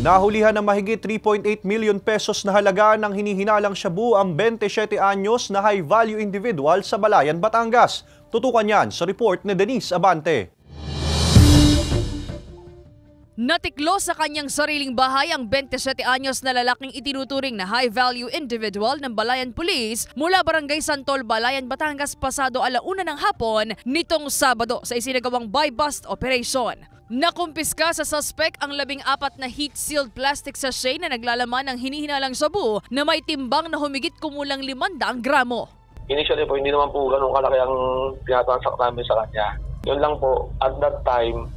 Nahulihan ng mahigit 3.8 million pesos na halaga ng hinihinalang shabu ang 27 anyos na high-value individual sa Balayan, Batangas. Tutukan yan sa report ni Denise Abante. Natiklo sa kanyang sariling bahay ang 27 anyos na lalaking itinuturing na high-value individual ng Balayan Police mula Barangay Santol, Balayan, Batangas pasado alauna ng hapon nitong Sabado sa isinagawang buy-bust operation. Nakumpiska sa suspect ang labing apat na heat-sealed plastic sachet na naglalaman ng hinihinalang sabu na may timbang na humigit kumulang 500 gramo. Initially po, hindi naman po ganun kalaki ang tinatransact namin sa kanya. Yun lang po, at that time,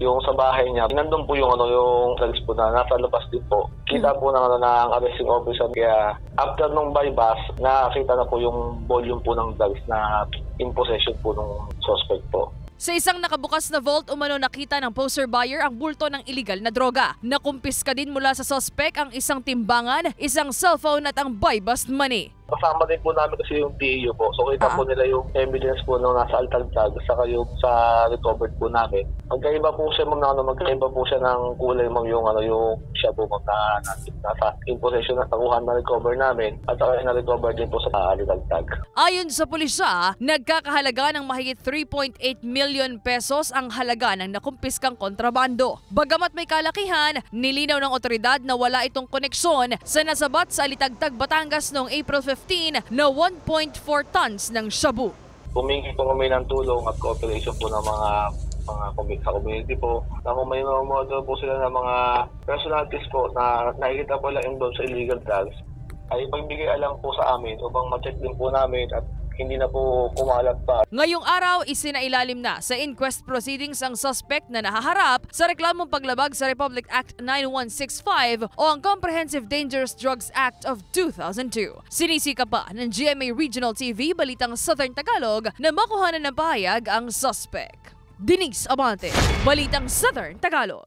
yung sa bahay niya, nandun po yung ano yung drugs po na nasa labas din po. Kita po ng ano ng arresting officer kaya after nung bypass, nakakita na po yung volume po ng drugs na in possession po ng suspect po. Sa isang nakabukas na vault, umano nakita ng poster buyer ang bulto ng illegal na droga. Nakumpiska din mula sa suspect ang isang timbangan, isang cellphone at ang buy-bust money. Kasama din po namin kasi yung PEO po. So kita po nila yung evidence po nung nasa altagtag saka yung sa recovered po namin. Magkaiba po siya na ano, magkaiba po siya ng kulay ma'am yung ano yung siya po ma'am na, na nasa in possession na nakuha na recover namin at saka na recover din po sa altagtag. Ayon sa pulisya, nagkakahalaga ng mahigit 3.8 million pesos ang halaga ng nakumpiskang kontrabando. Bagamat may kalakihan, nilinaw ng otoridad na wala itong koneksyon sa nasabat sa Alitagtag, Batangas noong April 15 na 1.4 tons ng shabu. Humingi po kami ng tulong at cooperation po ng mga mga community sa community po. Na kung may mga model po sila ng mga personalities po na nakikita po lang involved sa illegal drugs, ay pagbigay alam po sa amin upang ma-check din po namin at hindi na po kumalat pa. Ngayong araw, isinailalim na sa inquest proceedings ang suspect na nahaharap sa reklamong paglabag sa Republic Act 9165 o ang Comprehensive Dangerous Drugs Act of 2002. Sinisika pa ng GMA Regional TV Balitang Southern Tagalog na makuhanan ng pahayag ang suspect. Denise Abante, Balitang Southern Tagalog.